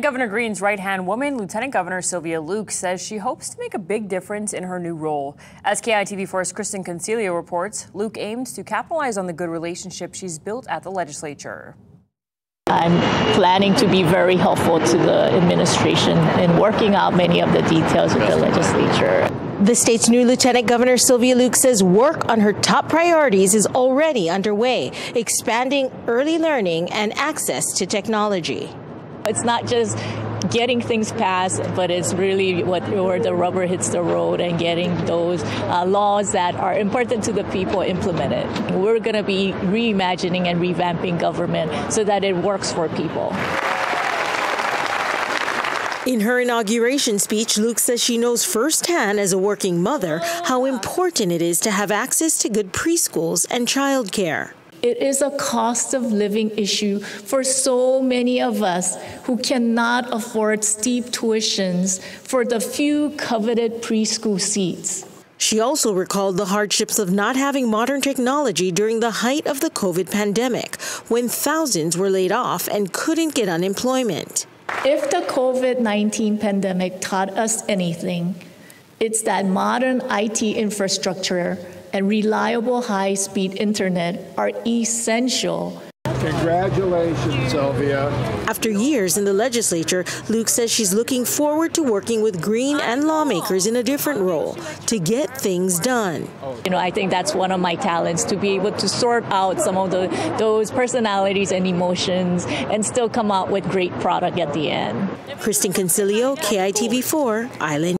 Governor Green's right hand woman, Lieutenant Governor Sylvia Luke, says she hopes to make a big difference in her new role. As KITV4's Kristen Consillio reports, Luke aims to capitalize on the good relationship she's built at the legislature. I'm planning to be very helpful to the administration in working out many of the details with the legislature. The state's new Lieutenant Governor Sylvia Luke says work on her top priorities is already underway, expanding early learning and access to technology. It's not just getting things passed, but it's really what where the rubber hits the road and getting those uh, laws that are important to the people implemented. We're going to be reimagining and revamping government so that it works for people. In her inauguration speech, Luke says she knows firsthand as a working mother how important it is to have access to good preschools and childcare. It is a cost of living issue for so many of us who cannot afford steep tuitions for the few coveted preschool seats. She also recalled the hardships of not having modern technology during the height of the COVID pandemic, when thousands were laid off and couldn't get unemployment. If the COVID 19 pandemic taught us anything, it's that modern IT infrastructure and reliable high speed internet are essential. Congratulations, Sylvia. After years in the legislature, Luke says she's looking forward to working with Green and lawmakers in a different role to get things done. You know, I think that's one of my talents to be able to sort out some of the, those personalities and emotions and still come out with great product at the end. Kristen Consillio, KITV4, Island.